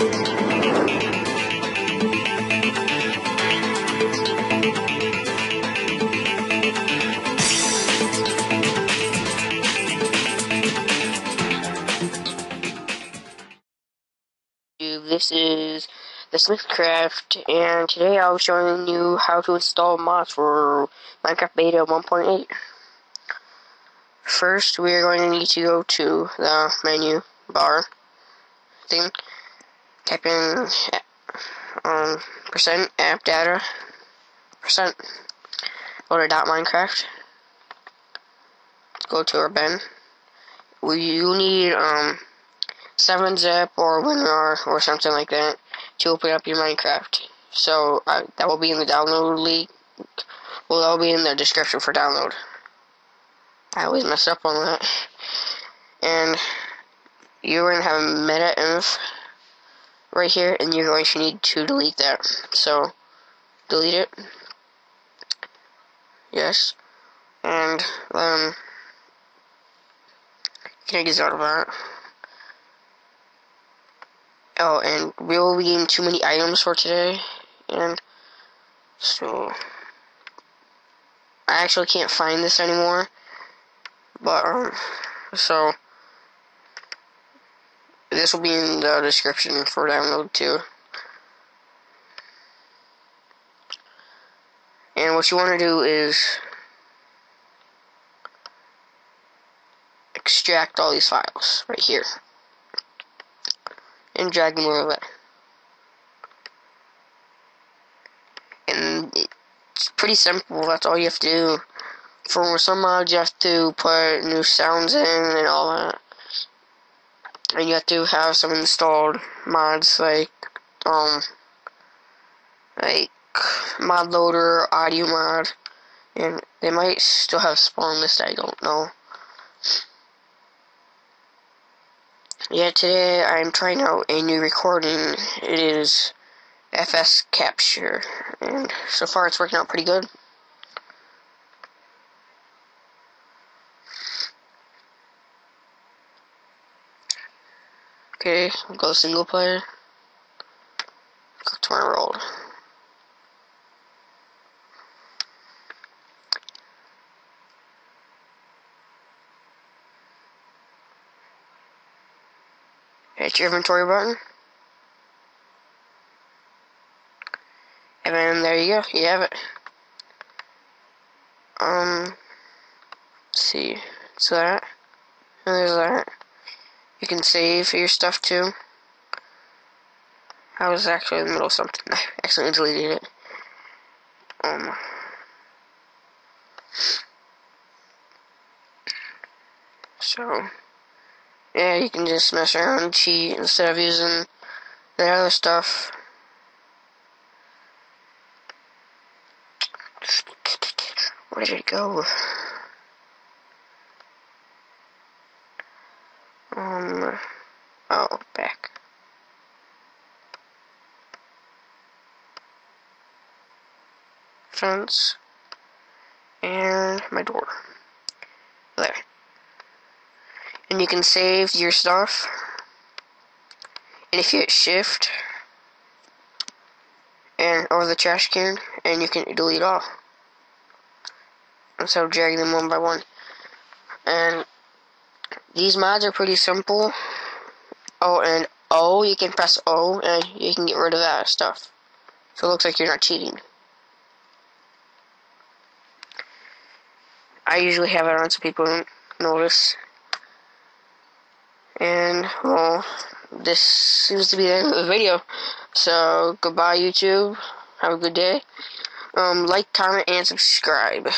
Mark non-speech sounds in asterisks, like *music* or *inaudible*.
This is the Smithcraft, and today I'll be showing you how to install mods for Minecraft Beta 1.8. First, we are going to need to go to the menu bar thing, type in um, percent app data, percent, to dot Minecraft, go to our bin. You need um, 7-zip or WinRAR or something like that to open up your Minecraft. So uh, that will be in the download link. Well, that will be in the description for download. I always mess up on that. And you're to have META-INF right here, and you're going to need to delete that. So, delete it. Yes. And then, can I get out of that? Oh, and we'll be getting TooManyItems for today, and so I actually can't find this anymore. But um, so this will be in the description for download too. And what you want to do is extract all these files right here and drag them over. And it's pretty simple, that's all you have to do. For some mods, you have to put new sounds in and all that. And you have to have some installed mods like, um, like ModLoader, audio mod, and they might still have spawn list, I don't know. Yeah, today I'm trying out a new recording. It is FS Capture, and so far it's working out pretty good. Okay, I'll go single player. Go to my world. Hit your inventory button. And then there you go, you have it. Um, see, so that, and there's that. Can save your stuff too. I was actually in the middle of something. *laughs* I accidentally deleted it. Um. So, yeah, you can just mess around and cheat instead of using the other stuff. Where did it go? Um, oh, back. And my door. There. And you can save your stuff. And if you hit shift and over the trash can and you can delete all. Instead of dragging them one by one. And these mods are pretty simple. Oh, and O, you can press O, and you can get rid of that stuff. So it looks like you're not cheating. I usually have it on so people don't notice. And, well, this seems to be the end of the video. So, goodbye, YouTube. Have a good day. Um, like, comment, and subscribe.